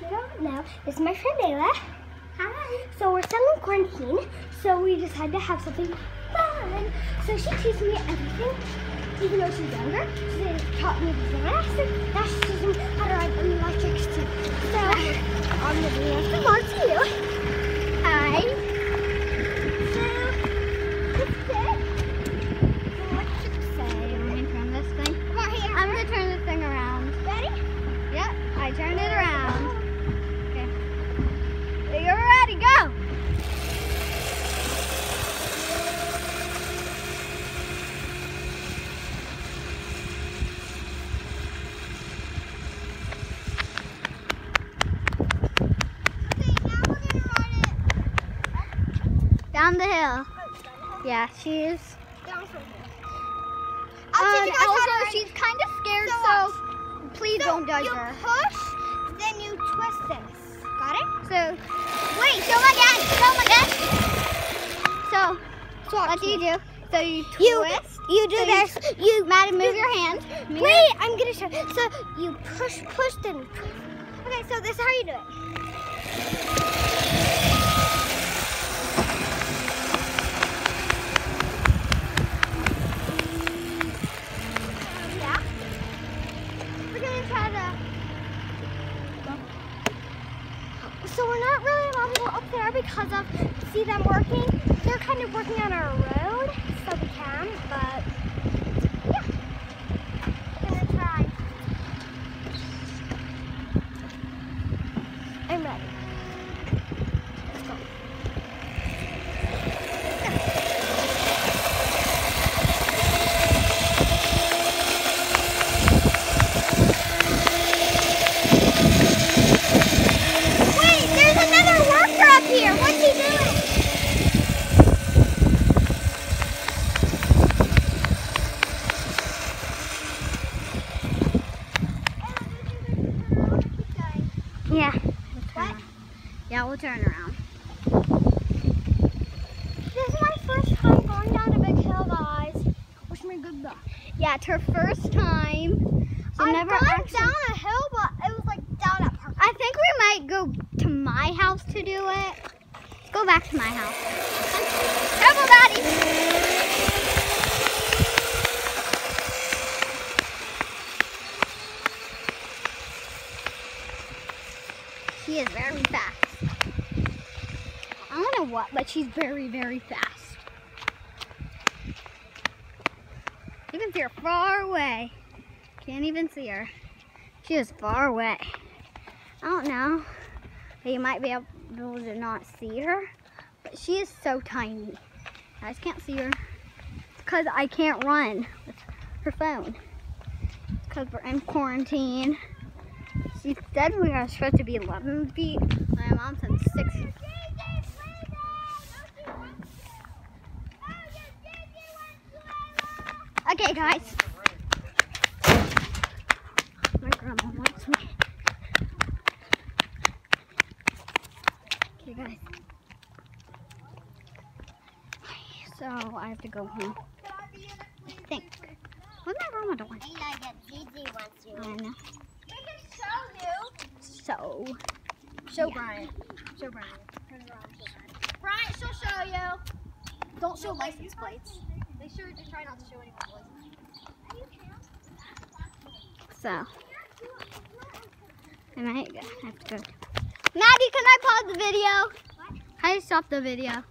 don't know, this is my friend Ayla. Hi. So we're still in quarantine, so we decided to have something fun. So she teaches me everything, even though she's younger. She taught me the gymnastics. Teaches how to ride an electric too. So I'm gonna be asking more to you. Hi. So this is What should you say? You want me to turn this thing? Right here. I'm gonna turn this thing around. ready? Yep, I turned it around. Okay. You're ready, go! Okay, now we're gonna ride it. Down the hill. Yeah, she's. Down from here. Um, I'll teach you guys how to also, she's kind of scared, So so, please So don't judge you her. push, then you twist this. Got it? So, wait, show my dad, show my dad. So, what do you do? So you You- twist. You you do So this. You, Maddie, move your hand. Move Wait, I'm gonna show. So you push, push, then. Okay, so this is how you do it. Because of see them working. They're kind of working on our road, so we can. But yeah, we're gonna try. I'm ready. Let's go. Wait, there's another worker up here. What's he doing? Yeah. What? Yeah, we'll turn around. This is my first time going down a big hill, guys. Wish me good luck. Yeah, it's her first time. She I've never gone actually. down a hill, but it was like down at park. I think we might go to my house to do it. Let's go back to my house. Careful, Daddy. She is very fast. I don't know what, but she's very, very fast. You can see her far away. Can't even see her. She is far away. I don't know. You might be able to not see her. But she is so tiny. I guys can't see her. Because I can't run with her phone. Because we're in quarantine. She said we are supposed to be 11 feet. My mom said 6 Okay, guys. My grandma wants me. Okay, guys. So I have to go home. I think. What's my grandma doing? I know. So, Show Yeah. Brian. Show Brian. Turn it around, show Brian. She'll show you. Don't show license plates. Make sure to try not to show anyone's license. so. I might have to go. Maggie, can I pause the video? What? Can I stop the video?